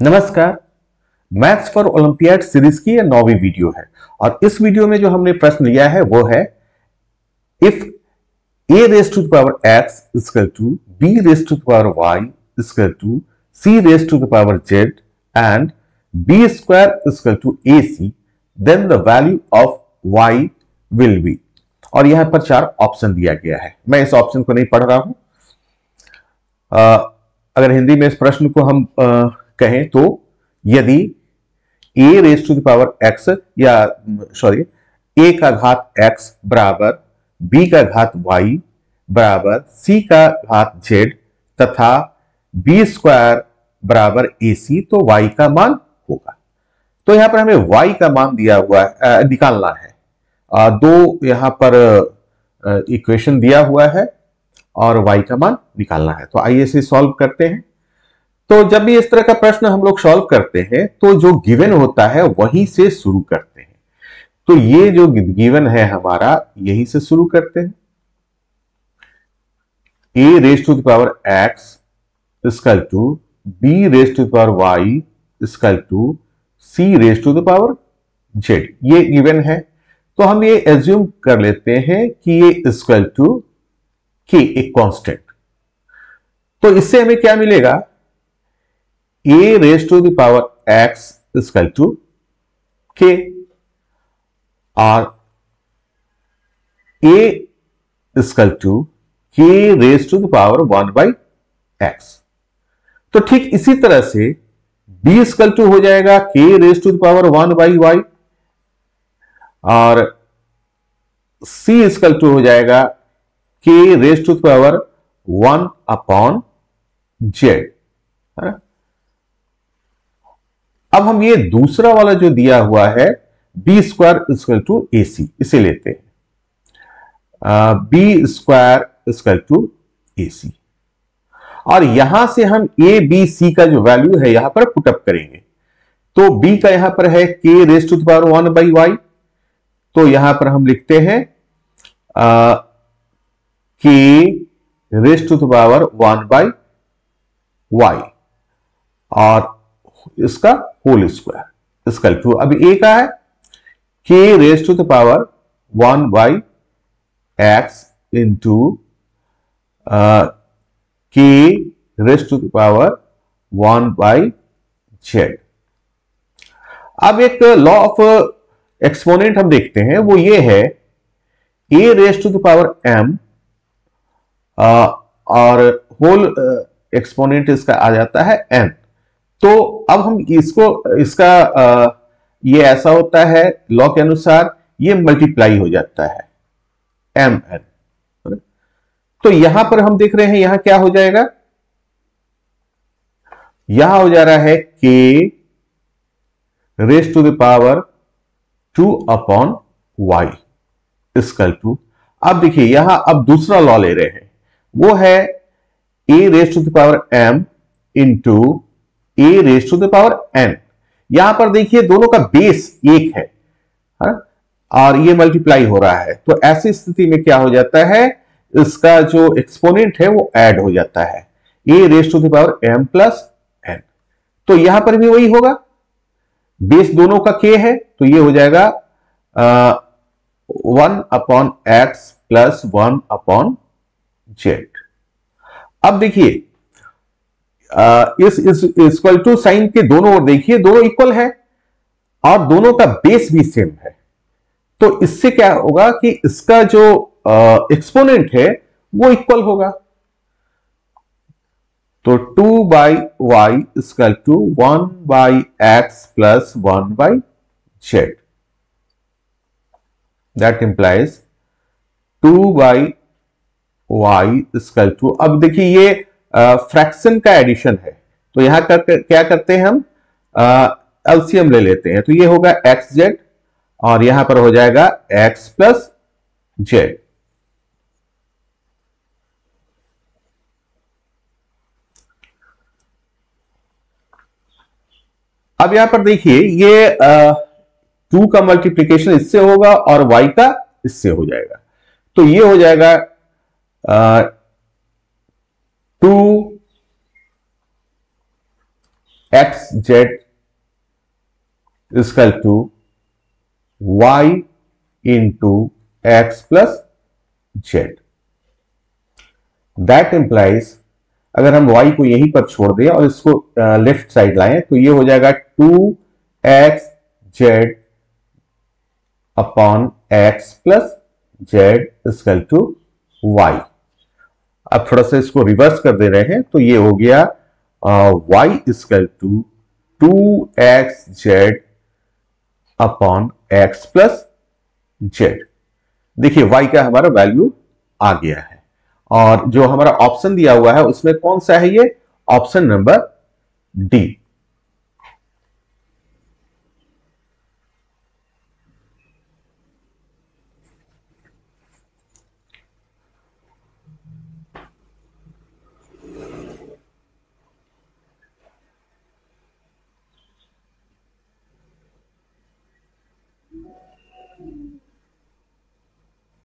नमस्कार। Maths for olympiad series की यह नौवीं वीडियो है। और इस वीडियो में जो हमने प्रश्न लिया है वो है if a raise to the power x equal to b raise to the power y equal to c raise to the power z and b square equal to a c then the value of y will be और यहाँ पर चार option दिया गया है। मैं इस option को नहीं पढ़ रहा हूँ। आ, अगर हिंदी में इस प्रश्न को हम आ, कहें तो यदि a raise to the power x या सॉरी ए का घात एक्स बराबर बी का घात वाई बराबर सी का घात जेड तथा बी स्क्वायर बराबर ए सी तो वाई का मान होगा। तो यहाँ पर हमें वाई का मान दिया हुआ है निकालना है। आ, दो यहाँ पर इक्वेशन दिया हुआ है और वाई का मान निकालना है। तो आइए इसे सॉल्व करते हैं। तो जब भी इस तरह का प्रश्न हम लोग सॉल्व करते हैं तो जो गिवन होता है, वहीं से शुरू करते हैं। तो ये जो गिवन है हमारा, यहीं से शुरू करते हैं। A raise to the power x equal to b raise to the power y equal to c raise to the power z ये गिवन है। तो हम ये एज्यूम कर लेते हैं कि ये स्क्वल टू के एक कांस्टेंट तो इससे हमें क्या मिलेगा? A raise to the power x equal to k और a equal to k raise to the power one by x तो ठीक इसी तरह से बी स्कल टू हो जाएगा k raise to the power one by y और c equal to हो जाएगा k raise to power one upon z है ना? अब हम ये दूसरा वाला जो दिया हुआ है b square equal to a c इसे लेते हैं। B square equal to a c और यहाँ से हम ए बी सी का जो वैल्यू है, यहाँ पर पुटअप करेंगे। तो बी का यहाँ पर है k raise to power one by y तो यहाँ पर हम लिखते हैं k raise to power one by y और इसका होल स्क्वायर इसका टू अब ए का है? K raise to the power one by x into k raise to the power one by z अब एक लॉ ऑफ़ एक्सपोनेंट हम देखते हैं। वो ये है a raise to the power m और होल एक्सपोनेंट इसका आ जाता है एन तो अब हम इसको, इसका ये ऐसा होता है, लॉ के अनुसार ये मल्टीप्लाई हो जाता है एम एन तो यहाँ पर हम देख रहे हैं, यहाँ क्या हो जाएगा? यहाँ हो जा रहा है k raise to the power two upon y equal to अब देखिए, यहाँ अब दूसरा लॉ ले रहे हैं, वो है a raise to the power m into a raise to the power n यहाँ पर देखिए दोनों का बेस एक है, हा? और ये मल्टीप्लाई हो रहा है। तो ऐसी स्थिति में क्या हो जाता है? इसका जो एक्सपोनेंट है वो ऐड हो जाता है। A raise to the power m plus n तो यहाँ पर भी वही होगा। बेस दोनों का के है तो ये हो जाएगा one upon x plus one upon z अब देखिए इस इक्वल टू साइन के दोनों ओर देखिए, दोनों इक्वल है और दोनों का बेस भी सेम है। तो इससे क्या होगा कि इसका जो एक्सपोनेंट है, वो इक्वल होगा। तो two by y is equal to one by x plus one by z that implies two by y is equal to अब देखिए, ये फ्रैक्शन का एडिशन है। तो यहाँ कर, क्या करते हैं हम? एलसीएम ले लेते हैं। तो ये होगा एक्स जेड और यहाँ पर हो जाएगा एक्स प्लस जेड। अब यहाँ पर देखिए ये टू का मल्टीप्लीकेशन इससे होगा और वाई का इससे हो जाएगा। तो ये हो जाएगा two x z is equal to y into x plus z. That implies अगर हम y को यहीं पर छोड़ दें और इसको लेफ़्ट साइड लाएँ तो ये हो जाएगा two x z upon x plus z is equal to y अब थोड़ा सा इसको रिवर्स कर दे रहे हैं तो ये हो गया y square to two x z upon x plus z देखिए वाई का हमारा वैल्यू आ गया है। और जो हमारा ऑप्शन दिया हुआ है, उसमें कौन सा है ये? Option number D